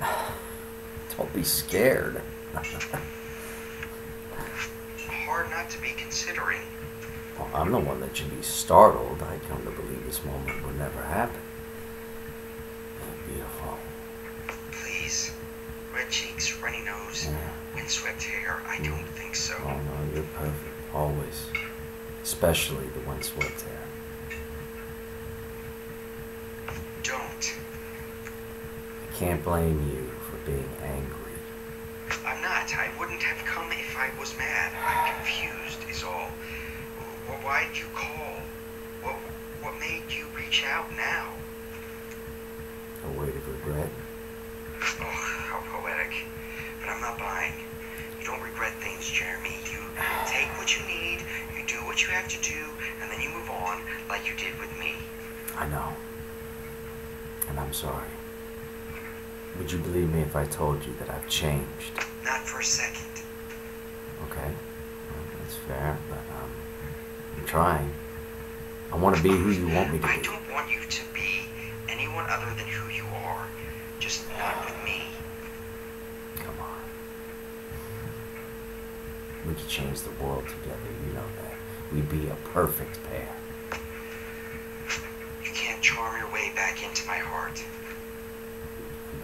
Don't be scared. Hard not to be considering. Well, I'm the one that should be startled. I come to believe this moment would never happen. Beautiful. Please. Red cheeks, runny nose, Yeah. windswept hair. I don't think so. Oh no, you're perfect. Always. Especially the one swept hair. Don't. I can't blame you for being angry. I'm not. I wouldn't have come if I was mad. I'm confused, is all. Wh- Why'd you call? What, what made you reach out now? A weight of regret. Oh, how poetic. But I'm not buying. You don't regret things, Jeremy. You take what you need, you do what you have to do, and then you move on like you did with me. I know. And I'm sorry. Would you believe me if I told you that I've changed? Not for a second. Okay. Well, that's fair, but um, I'm trying. I want to be who you want me to I be. I don't want you to be anyone other than who you are. Just not with me. Come on. We could change the world together, you know that. We'd be a perfect pair. You can't charm your way back into my heart.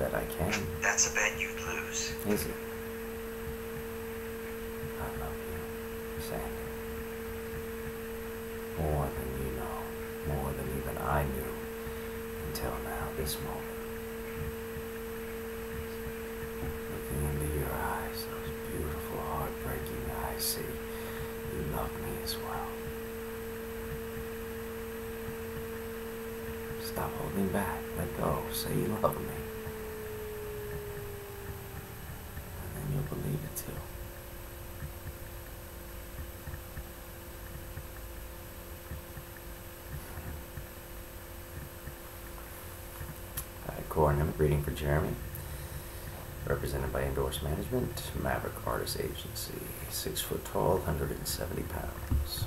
Bet I can. That's a bet you'd lose. Is it? I love you, Sandy. More than you know. More than even I knew until now, this moment. Looking into your eyes, those beautiful, heartbreaking eyes, see, you love me as well. Stop holding back. Let go. Say you love me. And then you'll believe it too. Alright, Corin, reading for Jeremy. Represented by Endorse Management, Maverick Artist Agency. Six foot tall, 170 pounds.